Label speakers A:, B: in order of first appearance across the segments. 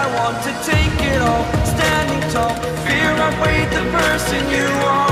A: I want to take it all, standing tall. Fear I weighed the person you are.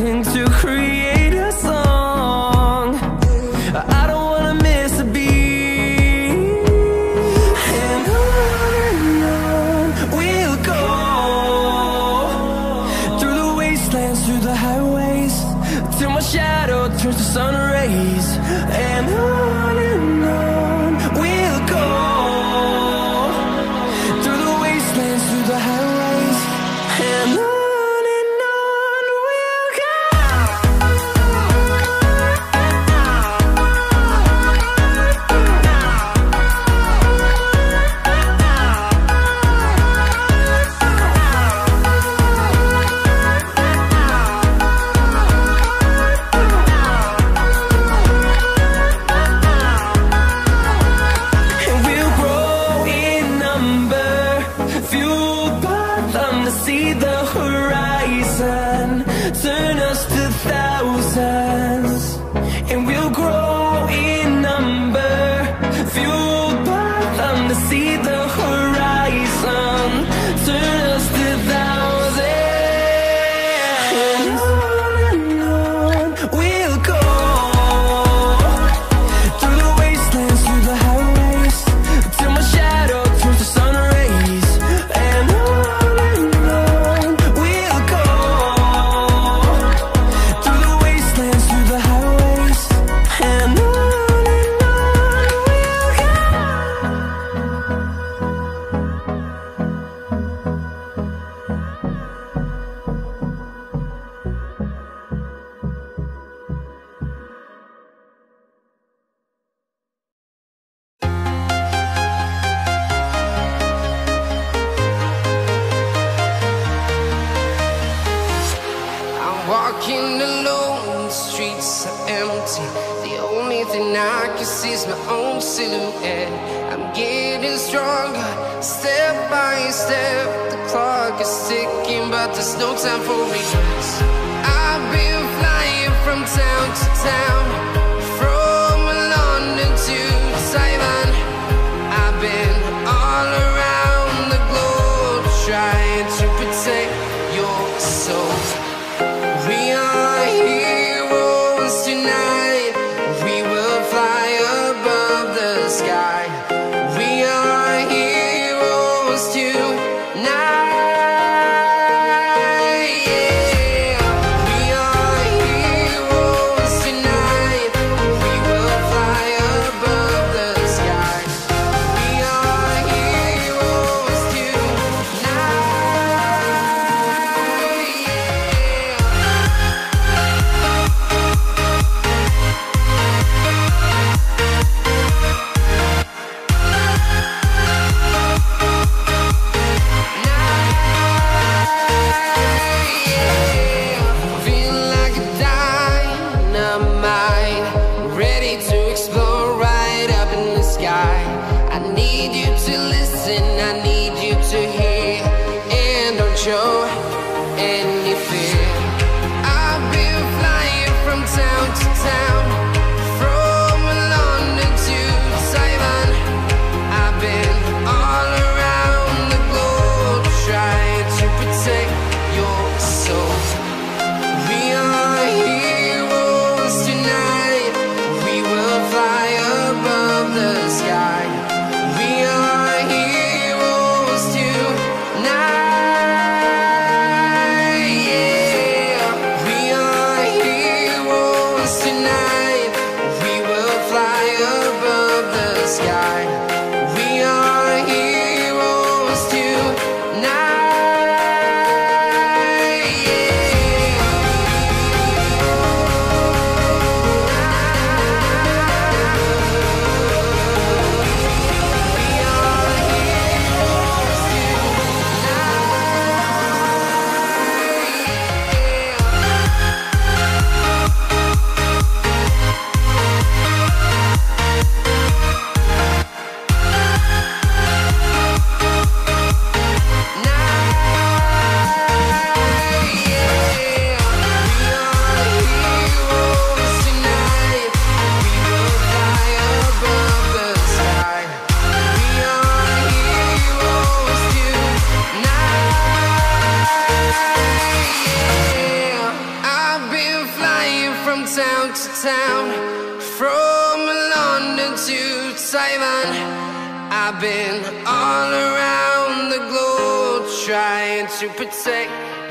B: Into to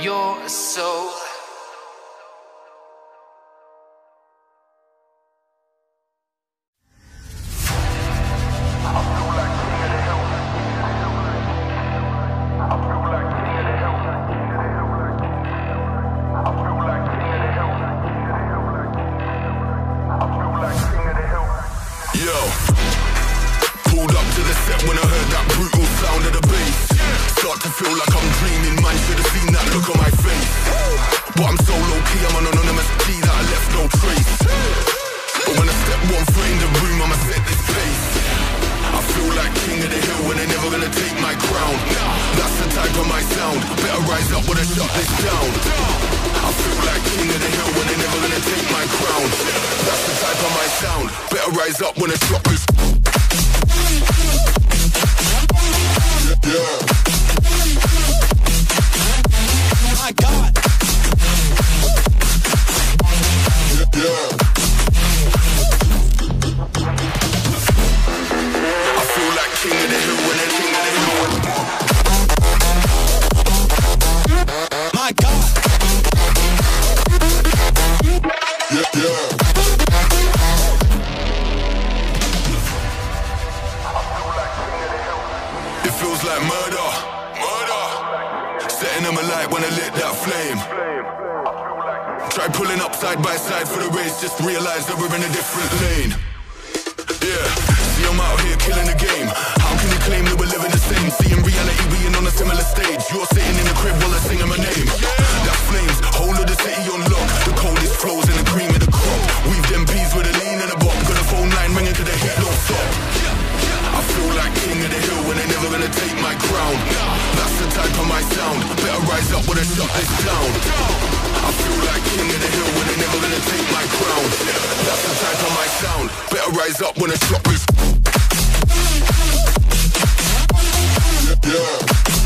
C: your soul.
D: when I shut this down. I feel like king of the hill when they're never gonna take my crown. That's the type of my sound. Better rise up when I drop this. Yeah. them alight when I lit that flame. Try pulling up side by side for the race, just realize that we're in a different lane. Yeah, see I'm out here killing the game. How can you claim that we're living the same? Seeing reality being on a similar stage. You're sitting in the crib while I'm singing my name. That flames, whole of the city on lock. The coldest flows and the cream of the crop. Weave them peas with a lean and a bop. Got a phone line ringing 'cause the heat don't stop. I feel like king of the hill and they're never gonna take my crown. That's the type of my sound. Better rise up when I shut this down I feel like king of the hill and they're never gonna take my crown. That's the type of my sound. Better rise up when I shut this Yeah.